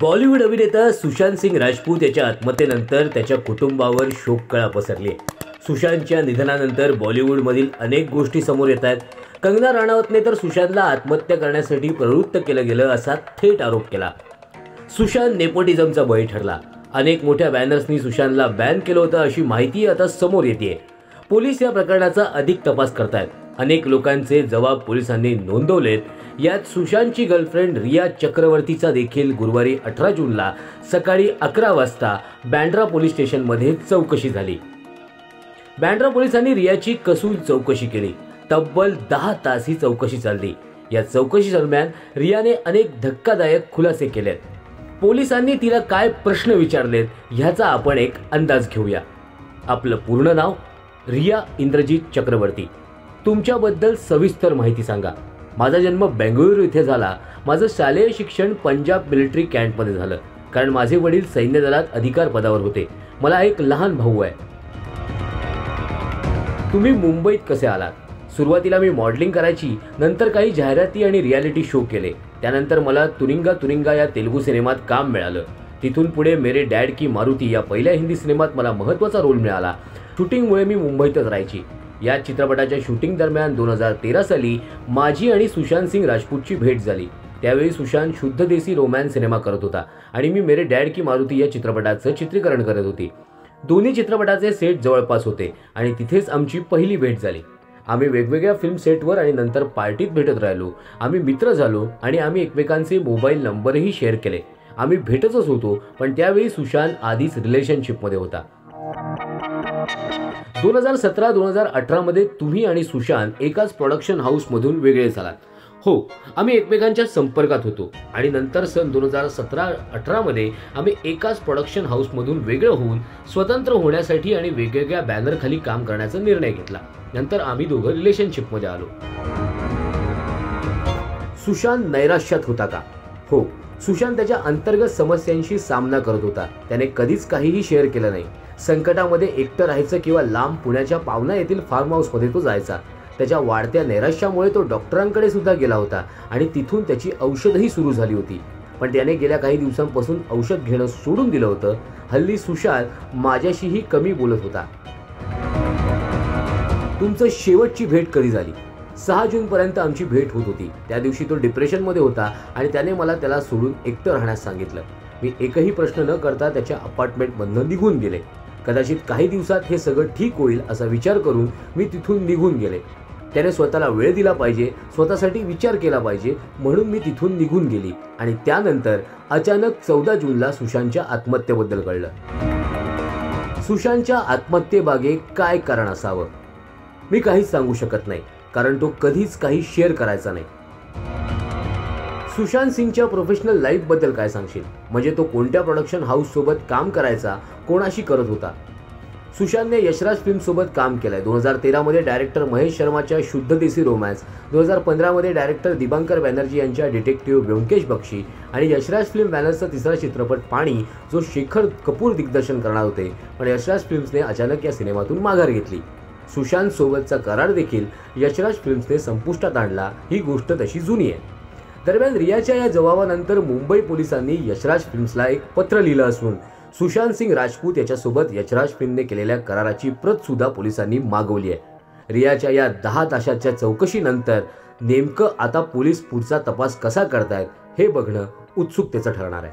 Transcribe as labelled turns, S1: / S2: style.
S1: बॉलिवूड अभिनेता सुशांत सिंग राजपूत याच्या आत्महत्येनंतर त्याच्या कुटुंबावर शोककळा पसरली. आहे सुशांतच्या निधनानंतर बॉलिवूडमधील अनेक गोष्टी समोर येत आहेत कंगना राणावतने तर सुशांतला आत्महत्या करण्यासाठी प्रवृत्त केलं गेलं असा थेट आरोप केला. सुशांत नेपोटिझमचा बळी ठरला. अनेक मोठ्या बॅनर्सनी सुशांतला बॅन केलं होतं अशी माहिती आता समोर येते पोलीस या प्रकरणाचा अधिक तपास करतायत. अनेक लोकांचे जबाब पोलिसांनी नोंदवलेत. यात सुशांतची गर्लफ्रेंड रिया चक्रवर्तीचा देखील गुरुवारी अठरा जूनला सकाळी अकरा वाजता बँड्रा पोलीस स्टेशनमध्ये चौकशी झाली. बँड्रा पोलिसांनी रियाची कसून चौकशी केली. तब्बल दहा तास ही चौकशी चालली. या चौकशी दरम्यान रियाने अनेक धक्कादायक खुलासे केलेत. पोलिसांनी तिला काय प्रश्न विचारलेत ह्याचा आपण एक अंदाज घेऊया. आपलं पूर्ण नाव रिया इंद्रजीत चक्रवर्ती. तुमच्याबद्दल सविस्तर माहिती सांगा. माझा जन्म बेंगळुरू इथे झाला. माझं शालेय शिक्षण पंजाब मिलिटरी कॅम्पमध्ये झालं. कारण माझे वडील सैन्य दलात अधिकार पदावर होते. मला एक लहान भाऊ आहे. तुम्ही मुंबईत कसे आलात? सुरुवातीला मी मॉडेलिंग करायची नंतर काही जाहिराती आणि रियालिटी शो केले. त्यानंतर मला तुरिंगा तुरिंगा या तेलुगू सिनेमात काम मिळालं. तिथून पुढे मेरे डॅड की मारुती या पहिल्या हिंदी सिनेमात मला महत्त्वाचा रोल मिळाला. शूटिंगमुळे मी मुंबईतच राहायची. या चित्रपटाच्या शूटिंग दरम्यान दोन हजार तेरा साली माझी आणि सुशांत सिंग राजपूतची भेट झाली. त्यावेळी सुशांत शुद्ध देसी रोमॅन्स सिनेमा करत होता आणि मी मेरे डॅड की मारुती या चित्रपटाचं चित्रीकरण करत होती. दोन्ही चित्रपटाचे सेट जवळपास होते आणि तिथेच आमची पहिली भेट झाली. आम्ही वेगवेगळ्या फिल्म सेटवर आणि नंतर पार्टीत भेटत राहिलो. आम्ही मित्र झालो आणि आम्ही एकमेकांचे मोबाईल नंबरही शेअर केले. आम्ही भेटतच होतो पण त्यावेळी सुशांत आधीच रिलेशनशिपमध्ये होता. दोन हजार सतरा दोन हजार अठरामध्ये तुम्ही आणि सुशांत एकाच प्रोडक्शन हाऊसमधून वेगळे झालात. हो आम्ही एकमेकांच्या संपर्कात होतो आणि नंतर सन दोन हजार सतरा अठरामध्ये आम्ही एकाच प्रोडक्शन हाऊसमधून वेगळं होऊन स्वतंत्र होण्यासाठी आणि वेगवेगळ्या बॅनरखाली काम करण्याचा निर्णय घेतला. नंतर आम्ही दोघं रिलेशनशिपमध्ये आलो. सुशांत नैराश्यात होता का? हो सुशांत त्याच्या अंतर्गत समस्यांशी सामना करत होता. त्याने कधीच काहीही शेअर केलं नाही. संकटामध्ये एकटं राहायचं किंवा लांब पुण्याच्या पावना येथील फार्म हाऊसमध्ये तो जायचा. त्याच्या वाढत्या नैराश्यामुळे तो डॉक्टरांकडे सुद्धा गेला होता आणि तिथून त्याची औषधही सुरू झाली होती. पण त्याने गेल्या काही दिवसांपासून औषध घेणं सोडून दिलं होतं. हल्ली सुशाल माझ्याशीही कमी बोलत होता. तुमचं शेवटची भेट कधी झाली? सहा जूनपर्यंत आमची भेट होत होती. त्या दिवशी तो डिप्रेशनमध्ये होता आणि त्याने मला त्याला सोडून एकटं राहण्यास सांगितलं. मी एकही प्रश्न न करता त्याच्या अपार्टमेंटमधनं निघून गेले. कदाचित काही दिवसात हे सगळं ठीक होईल असा विचार करून मी तिथून निघून गेले. त्याने स्वतःला वेळ दिला पाहिजे स्वतःसाठी विचार केला पाहिजे म्हणून मी तिथून निघून गेली आणि त्यानंतर अचानक चौदा जूनला सुशांतच्या आत्महत्येबद्दल कळलं. सुशांतच्या आत्महत्येबागे काय कारण असावं? मी काहीच सांगू शकत नाही कारण तो कधीच काही शेअर करायचा नाही. सुशांत सिंगच्या प्रोफेशनल लाईफबद्दल काय सांगशील? म्हणजे तो कोणत्या प्रोडक्शन हाऊससोबत काम करायचा कोणाशी करत होता? सुशांतने यशराज फिल्मसोबत काम केलं आहे दोन हजार तेरामध्ये डायरेक्टर महेश शर्माच्या शुद्ध देसी रोमॅन्स दोन हजार पंधरामध्ये डायरेक्टर दिबांकर बॅनर्जी यांच्या डिटेक्टिव्ह व्यंकेश बक्षी आणि यशराज फिल्म बॅनर्सचा तिसरा चित्रपट पाणी जो शेखर कपूर दिग्दर्शन करणार होते. पण यशराज फिल्म्सने अचानक या सिनेमातून माघार घेतली. सुशांतसोबतचा करार देखील यशराज फिल्म्सने संपुष्टात आणला. ही गोष्ट तशी जुनी आहे. दरम्यान रियाच्या या जबाबानंतर मुंबई पोलिसांनी यशराज फिल्म्सला एक पत्र लिहिलं असून सुशांत सिंग राजपूत याच्यासोबत यशराज फिल्मने केलेल्या कराराची प्रत सुद्धा पोलिसांनी मागवली आहे. रियाच्या या दहा तासाच्या चौकशीनंतर नेमकं आता पोलीस पुढचा तपास कसा करतायत हे बघणं उत्सुकतेचं ठरणार आहे.